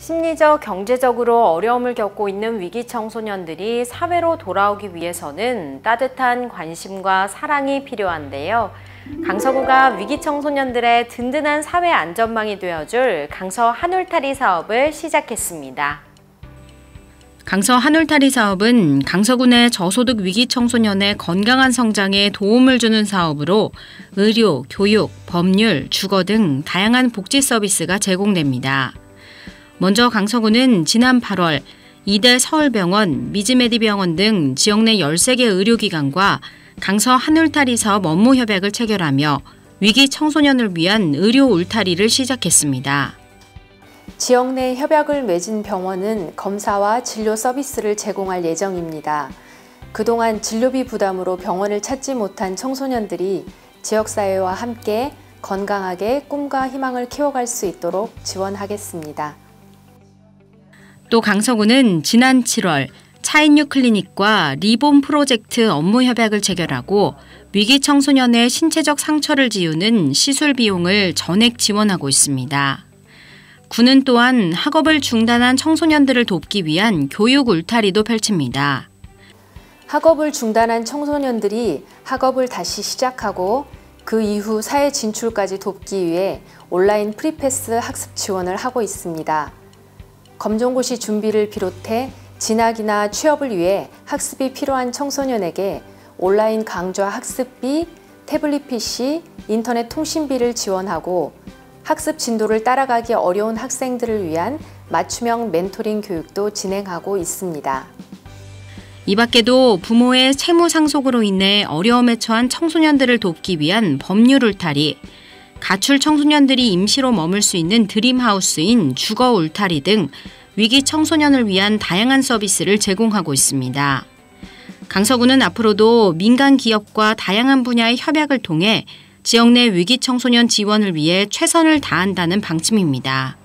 심리적, 경제적으로 어려움을 겪고 있는 위기 청소년들이 사회로 돌아오기 위해서는 따뜻한 관심과 사랑이 필요한데요. 강서구가 위기 청소년들의 든든한 사회 안전망이 되어줄 강서 한울타리 사업을 시작했습니다. 강서 한울타리 사업은 강서구 내 저소득 위기 청소년의 건강한 성장에 도움을 주는 사업으로 의료, 교육, 법률, 주거 등 다양한 복지 서비스가 제공됩니다. 먼저 강서구는 지난 8월 이대 서울병원, 미즈메디병원 등 지역 내 13개 의료기관과 강서 한울타리 사업 업무 협약을 체결하며 위기 청소년을 위한 의료 울타리를 시작했습니다. 지역 내 협약을 맺은 병원은 검사와 진료 서비스를 제공할 예정입니다. 그동안 진료비 부담으로 병원을 찾지 못한 청소년들이 지역사회와 함께 건강하게 꿈과 희망을 키워갈 수 있도록 지원하겠습니다. 또 강서구는 지난 7월 차인유 클리닉과 리본 프로젝트 업무 협약을 체결하고 위기 청소년의 신체적 상처를 지우는 시술 비용을 전액 지원하고 있습니다. 구는 또한 학업을 중단한 청소년들을 돕기 위한 교육 울타리도 펼칩니다. 학업을 중단한 청소년들이 학업을 다시 시작하고 그 이후 사회 진출까지 돕기 위해 온라인 free pass 학습 지원을 하고 있습니다. 검정고시 준비를 비롯해 진학이나 취업을 위해 학습이 필요한 청소년에게 온라인 강좌 학습비, 태블릿 PC, 인터넷 통신비를 지원하고 학습 진도를 따라가기 어려운 학생들을 위한 맞춤형 멘토링 교육도 진행하고 있습니다. 이 밖에도 부모의 채무 상속으로 인해 어려움에 처한 청소년들을 돕기 위한 법률 울타리, 가출 청소년들이 임시로 머물 수 있는 드림하우스인 주거 울타리 등 위기 청소년을 위한 다양한 서비스를 제공하고 있습니다. 강서구는 앞으로도 민간 기업과 다양한 분야의 협약을 통해 지역 내 위기 청소년 지원을 위해 최선을 다한다는 방침입니다.